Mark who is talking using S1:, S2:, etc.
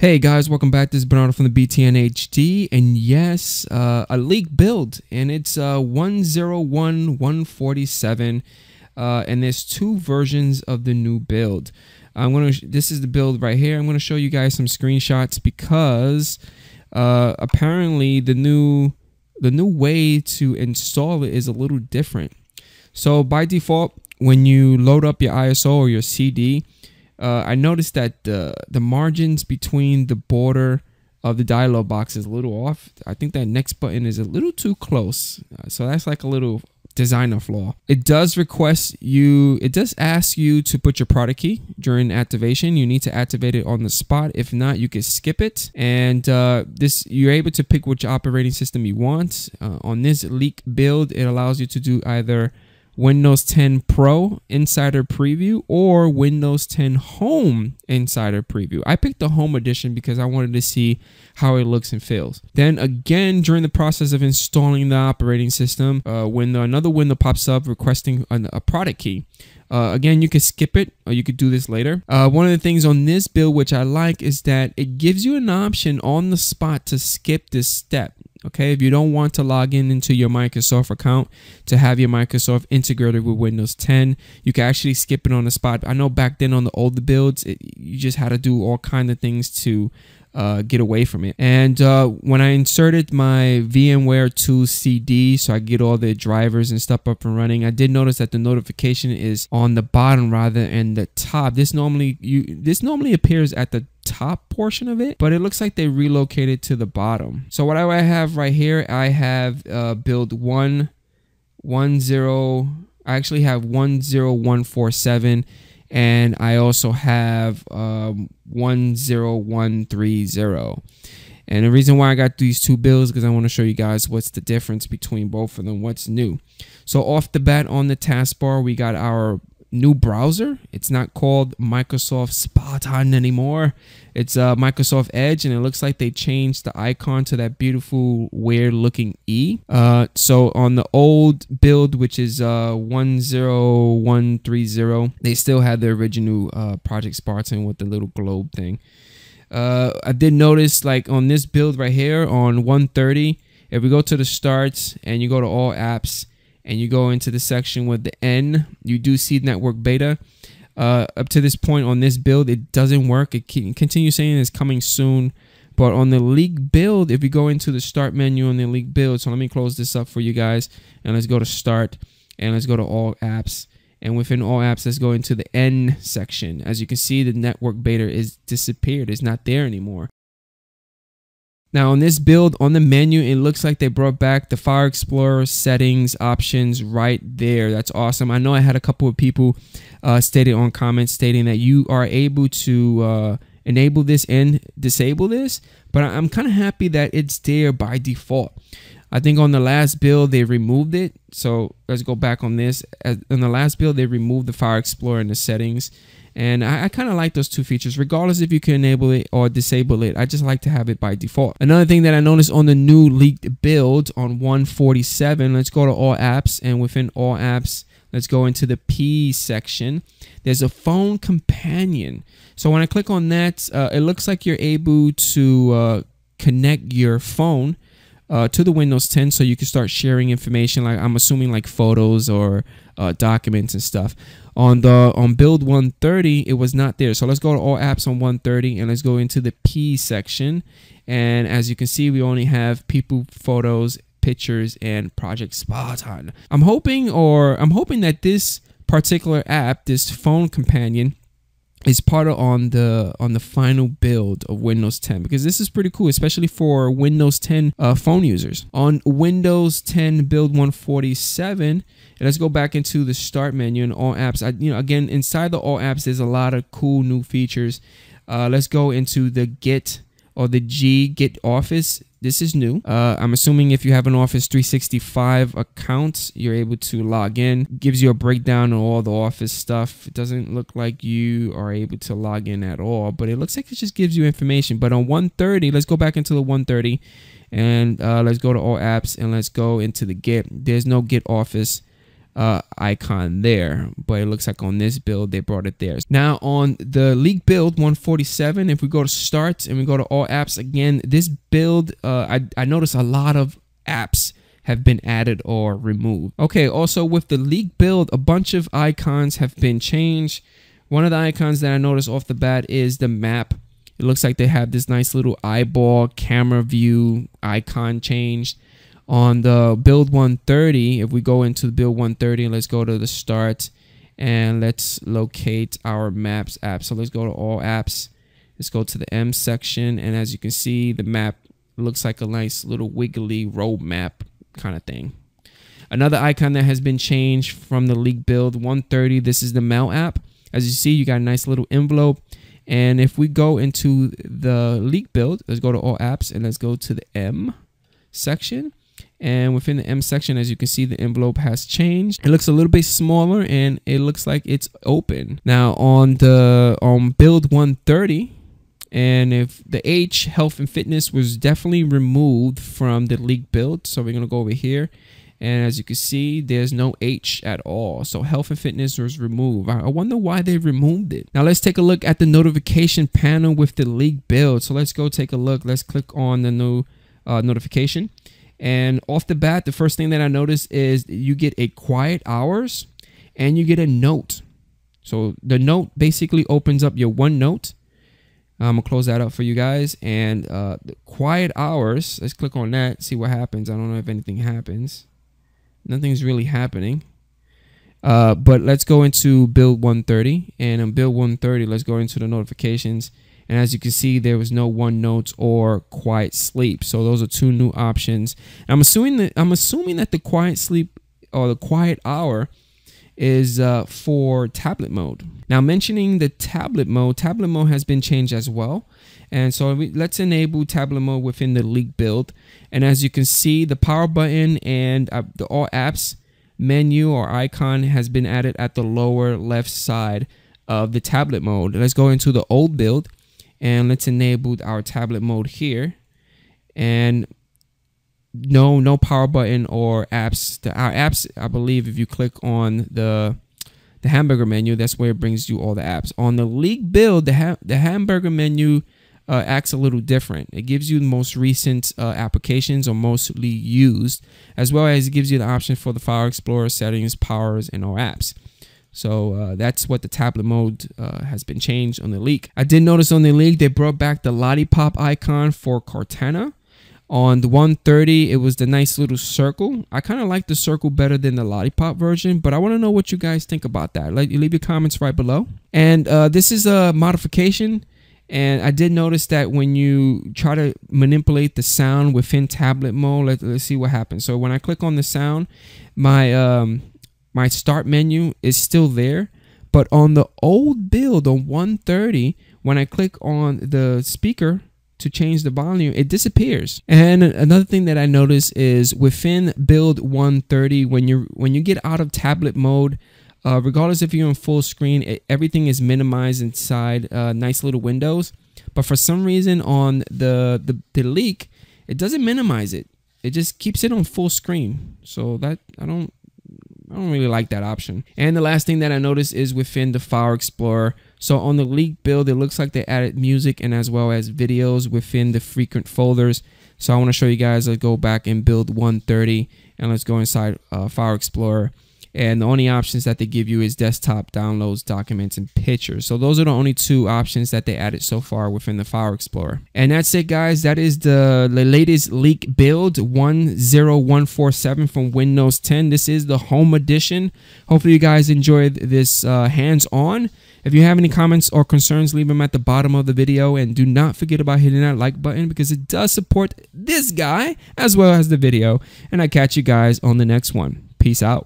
S1: Hey guys, welcome back. This is Bernardo from the BTN HD, and yes, uh, a leak build, and it's uh, 101.147, uh, and there's two versions of the new build. I'm gonna. This is the build right here. I'm gonna show you guys some screenshots because uh, apparently the new the new way to install it is a little different. So by default, when you load up your ISO or your CD, uh, I noticed that the the margins between the border of the dialog box is a little off. I think that next button is a little too close. Uh, so that's like a little designer flaw. It does request you, it does ask you to put your product key during activation. You need to activate it on the spot. If not, you can skip it. And uh, this, you're able to pick which operating system you want. Uh, on this leak build, it allows you to do either Windows 10 Pro Insider Preview or Windows 10 Home Insider Preview. I picked the Home Edition because I wanted to see how it looks and feels. Then again, during the process of installing the operating system, uh, when another window pops up requesting a, a product key, uh, again, you can skip it or you could do this later. Uh, one of the things on this build which I like is that it gives you an option on the spot to skip this step. Okay, if you don't want to log in into your Microsoft account to have your Microsoft integrated with Windows 10, you can actually skip it on the spot. I know back then on the older builds, it, you just had to do all kind of things to uh, get away from it. And uh, when I inserted my VMware Tools CD, so I get all the drivers and stuff up and running, I did notice that the notification is on the bottom rather than the top. This normally you this normally appears at the top portion of it, but it looks like they relocated to the bottom. So what I have right here, I have uh, build one, one zero. I actually have one zero one four seven, and I also have um, one zero one three zero. And the reason why I got these two bills because I want to show you guys what's the difference between both of them, what's new. So off the bat on the taskbar, we got our new browser. It's not called Microsoft Spartan anymore. It's uh, Microsoft Edge, and it looks like they changed the icon to that beautiful, weird looking E. Uh, so on the old build, which is uh, 10130, they still had the original uh, Project Spartan with the little globe thing. Uh, I did notice, like on this build right here on 130, if we go to the starts and you go to all apps, and you go into the section with the N, you do see network beta. Uh, up to this point on this build, it doesn't work. It continues saying it's coming soon. But on the leak build, if you go into the start menu on the leak build, so let me close this up for you guys. And let's go to start and let's go to all apps. And within all apps, let's go into the N section. As you can see, the network beta is disappeared. It's not there anymore. Now on this build on the menu, it looks like they brought back the File Explorer settings options right there. That's awesome. I know I had a couple of people uh, stated on comments stating that you are able to uh, enable this and disable this, but I'm kind of happy that it's there by default. I think on the last build they removed it. So let's go back on this. On the last build they removed the File Explorer in the settings and I, I kind of like those two features, regardless if you can enable it or disable it. I just like to have it by default. Another thing that I noticed on the new leaked build on 147, let's go to all apps and within all apps, let's go into the P section. There's a phone companion. So when I click on that, uh, it looks like you're able to uh, connect your phone uh, to the Windows 10 so you can start sharing information like I'm assuming like photos or uh, documents and stuff. On the on build 130, it was not there. So let's go to all apps on 130 and let's go into the P section. And as you can see, we only have people photos, pictures, and Project Spartan. I'm hoping or I'm hoping that this particular app, this phone companion, is part of on the on the final build of Windows 10 because this is pretty cool, especially for Windows 10 uh, phone users. On Windows 10 build 147, let's go back into the start menu and all apps. I, you know, again, inside the all apps, there's a lot of cool new features. Uh, let's go into the Get or the G Get Office. This is new. Uh, I'm assuming if you have an Office 365 account, you're able to log in. Gives you a breakdown of all the Office stuff. It doesn't look like you are able to log in at all, but it looks like it just gives you information. But on 130, let's go back into the 130 and uh, let's go to all apps and let's go into the Get. There's no Get Office uh, icon there, but it looks like on this build they brought it there. Now on the League build 147, if we go to start and we go to all apps again, this build uh, I I notice a lot of apps have been added or removed. Okay, also with the League build, a bunch of icons have been changed. One of the icons that I noticed off the bat is the map. It looks like they have this nice little eyeball camera view icon changed on the build 130 if we go into the build 130 let's go to the start and let's locate our maps app. So let's go to all apps. Let's go to the m section and as you can see the map looks like a nice little wiggly road map kind of thing. Another icon that has been changed from the league build 130 this is the mail app. As you see you got a nice little envelope. And if we go into the league build let's go to all apps and let's go to the m section and within the M section, as you can see, the envelope has changed. It looks a little bit smaller and it looks like it's open. Now on the on build 130, and if the H health and fitness was definitely removed from the league build, so we're gonna go over here. And as you can see, there's no H at all. So health and fitness was removed. I wonder why they removed it. Now let's take a look at the notification panel with the league build. So let's go take a look. Let's click on the new uh, notification. And off the bat, the first thing that I notice is you get a quiet hours and you get a note. So the note basically opens up your OneNote. I'm gonna close that up for you guys. And uh, the quiet hours, let's click on that, see what happens. I don't know if anything happens. Nothing's really happening. Uh, but let's go into build 130 and on build 130, let's go into the notifications and as you can see, there was no OneNotes or quiet sleep. So those are two new options. I'm assuming that I'm assuming that the quiet sleep or the quiet hour is uh, for tablet mode. Now mentioning the tablet mode, tablet mode has been changed as well. And so we, let's enable tablet mode within the League build. And as you can see, the power button and uh, the all apps menu or icon has been added at the lower left side of the tablet mode. Let's go into the old build and let's enable our tablet mode here. And no no power button or apps. The our apps i believe if you click on the the hamburger menu that's where it brings you all the apps. On the league build the ha the hamburger menu uh, acts a little different. It gives you the most recent uh, applications or mostly used as well as it gives you the option for the file explorer settings powers and all apps so uh, that's what the tablet mode uh, has been changed on the leak. I did notice on the leak they brought back the lollipop icon for Cortana. On the 130, it was the nice little circle. I kind of like the circle better than the lollipop version, but I want to know what you guys think about that. Like, leave your comments right below. And uh, this is a modification. And I did notice that when you try to manipulate the sound within tablet mode, let, us see what happens. So when I click on the sound, my um, my start menu is still there. But on the old build on 130, when I click on the speaker to change the volume, it disappears. And another thing that I notice is within build 130, when you when you get out of tablet mode, uh, regardless if you're in full screen, it, everything is minimized inside uh, nice little windows. But for some reason on the, the the leak, it doesn't minimize it. It just keeps it on full screen. So that I don't don't really like that option. And the last thing that I noticed is within the File Explorer. So on the leak build, it looks like they added music and as well as videos within the frequent folders. So I want to show you guys, let's go back and build 130 and let's go inside uh, File Explorer and the only options that they give you is desktop downloads documents and pictures so those are the only two options that they added so far within the file explorer and that's it guys that is the, latest leak build 10147 from windows 10 this is the home edition hopefully you guys enjoyed this uh, hands-on if you have any comments or concerns, leave them at the bottom of the video. And do not forget about hitting that like button because it does support this guy as well as the video. And I catch you guys on the next one. Peace out.